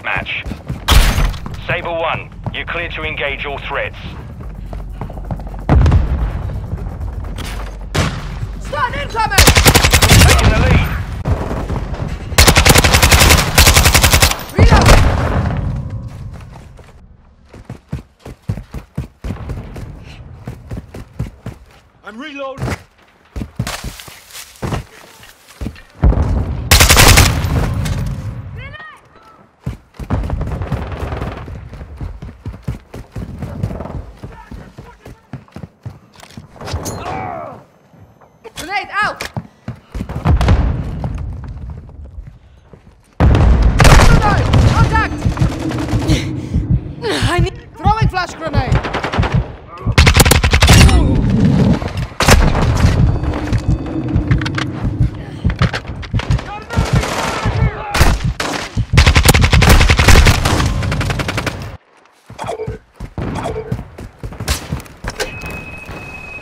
deathmatch. Sabre 1, you're clear to engage all threats. Stun incoming! Taking the lead. Reload! I'm reloading. Grenade out! Grenade! Contact! I need... Throwing flash grenade!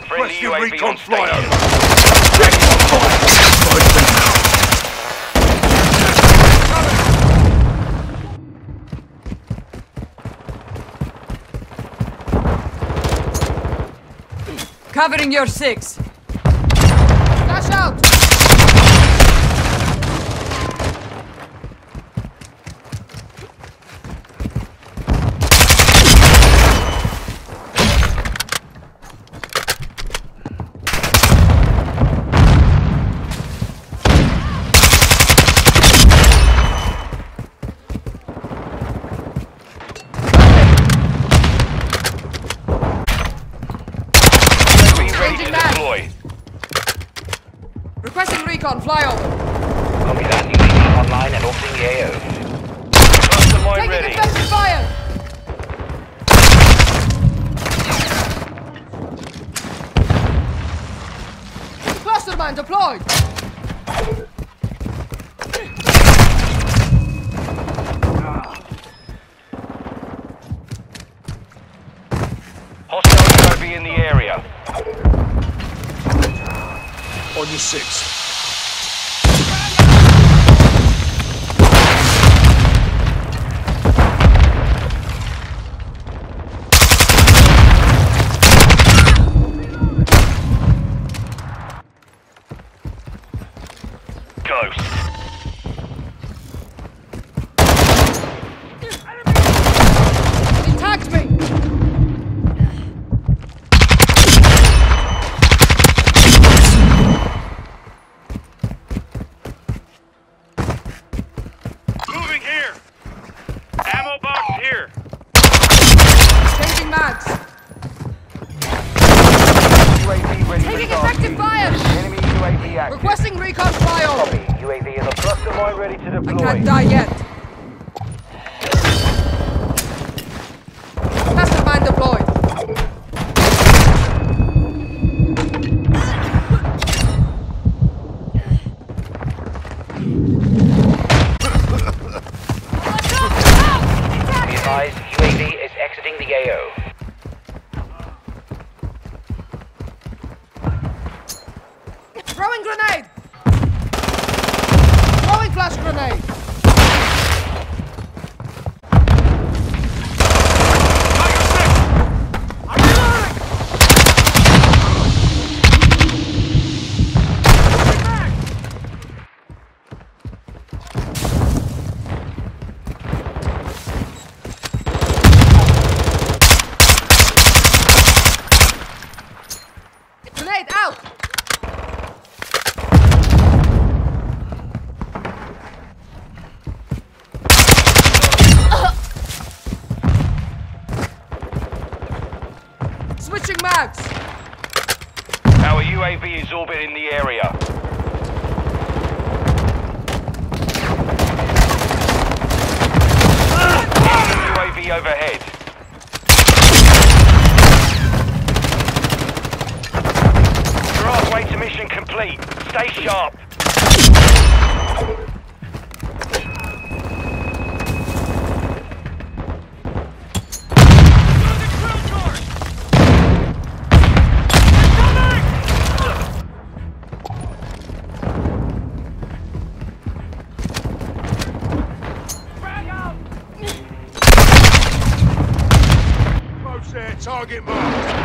Friendly On station. Covering your six. Flash out! UAV ready to Changing mag. deploy. Requesting recon, flyover. Copy that. UAV online and orbiting the AO. Cluster mine Taking ready. effective fire! Cluster mine deployed! Hostile UAV in the area. On your six. Moving here. Ammo box here. Changing mags! UAV ready Taking for effective fire! Enemy UAV active. Requesting recon flyover! Copy. UAV is on cluster mine ready to deploy. I deploy. can't die yet. Throwing grenade! Throwing flash grenade! Grenade out! Switching mags! Our UAV is orbiting the area. UAV overhead. You're to mission complete. Stay sharp. Target marked.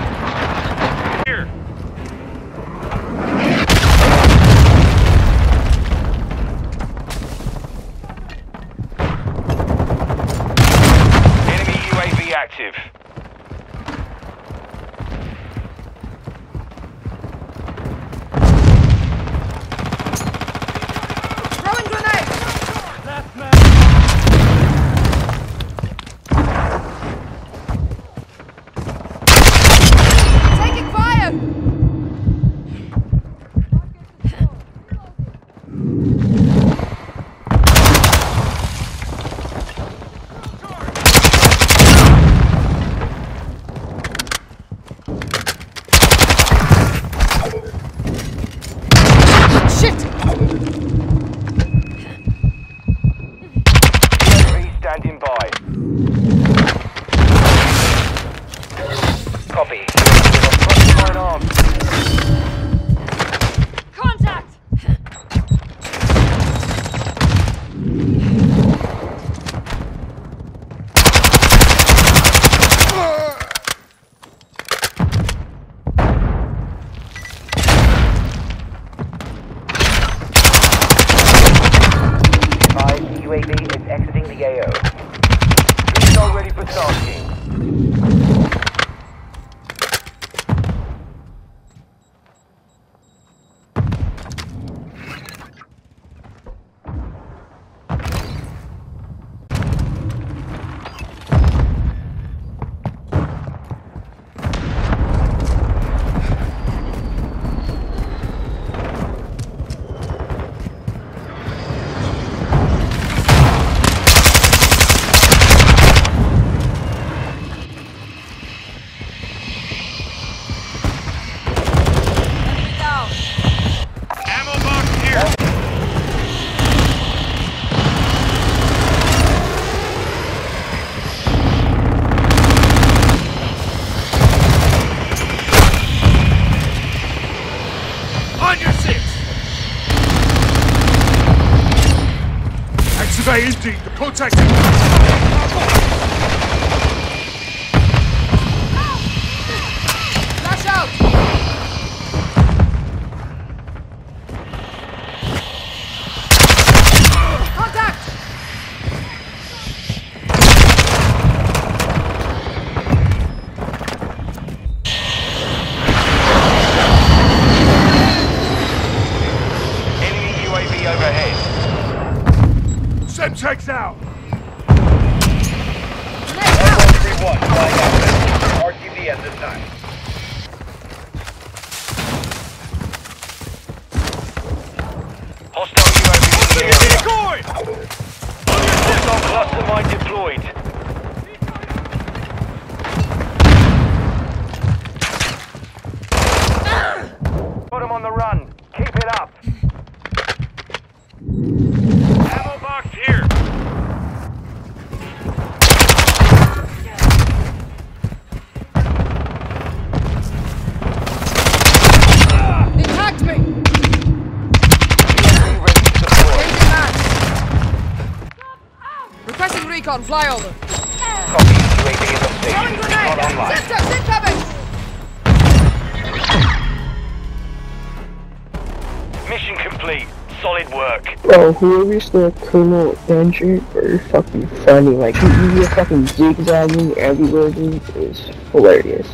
Activate indeed. The contact. Requesting recon, flyover. Copy. UAV is on Throwing station. grenade! Not online. Semtex incoming! Mission complete. Solid work. Bro, whoever's the Colonel Andrew are fucking funny. Like, you, you fucking zigzagging everywhere, dude, is hilarious.